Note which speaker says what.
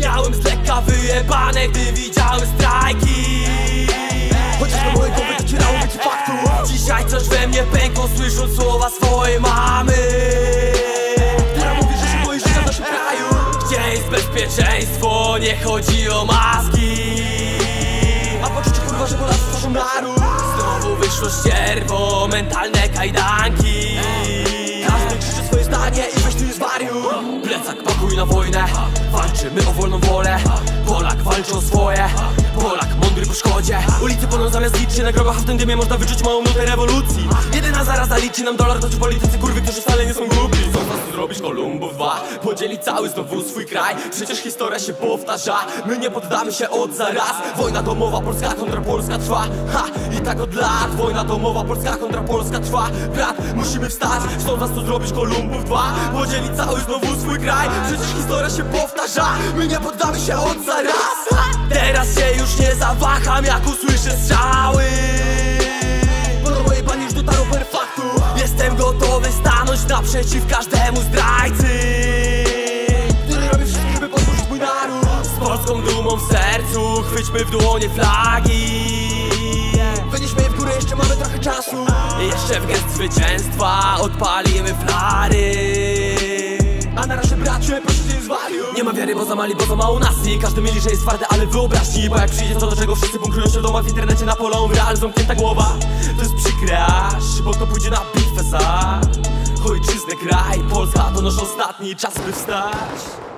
Speaker 1: Miałem z lekka wyjebane, gdy widziałem strajki.
Speaker 2: Chociaż do mojej głowy docierało być faktu.
Speaker 1: Dzisiaj coś we mnie pękło, słysząc słowa swojej mamy.
Speaker 2: Która mówi, że się boi życia w naszym kraju.
Speaker 1: Gdzie jest bezpieczeństwo, nie chodzi o maski.
Speaker 2: A poczucie kurwa, że Polacy tworzą naród.
Speaker 1: Wyszło ścierwo, mentalne kajdanki.
Speaker 2: Każdy krzyczy swoje zdanie i weź tu jest wariusz
Speaker 1: Plecak pakuj na wojnę, walczymy o wolną wolę. Polak walczy o swoje, Polak mądry po szkodzie. Ulicy płoną zamiast liczy, na grobach w tym dymie można wyczuć małą nutę rewolucji. Jedyna zaraz zaliczy nam dolar, to ci politycy kurwy, którzy wcale nie są głupi. Co z nas tu zrobić Kolumbów dwa, podzielić cały znowu swój kraj. Przecież historia się powtarza, my nie poddamy się od zaraz Wojna domowa, Polska kontra Polska trwa. Ha, i tak od lat. Wojna domowa, Polska kontra Polska trwa. Brat, musimy wstać, chcą nas tu zrobić Kolumbów dwa Podzielić cały znowu swój kraj. Przecież historia się powtarza, my nie poddamy się od zaraz Ha, już nie zawaham, jak usłyszę strzały.
Speaker 2: Bo do mojej pani już dotarło per faktu.
Speaker 1: Jestem gotowy stanąć naprzeciw każdemu zdrajcy.
Speaker 2: Który robi wszystko, żeby podburzyć mój naród.
Speaker 1: Z polską dumą w sercu chwyćmy w dłonie flagi.
Speaker 2: Wynieśmy je w górę, jeszcze mamy trochę czasu.
Speaker 1: Jeszcze w gest zwycięstwa odpalimy flary Nie ma wiary, bo za mali, bo za mało nas I każdy mieli, że jest twardy, ale wyobraźni Bo jak przyjdzie co do czego wszyscy bunkrują się w domach W internecie na polą, w real zamknięta głowa. To jest przykre aż, bo to pójdzie na bitwę za Ojczyznę, kraj, Polska to nasz ostatni czas by wstać